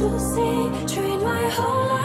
to see. Train my whole life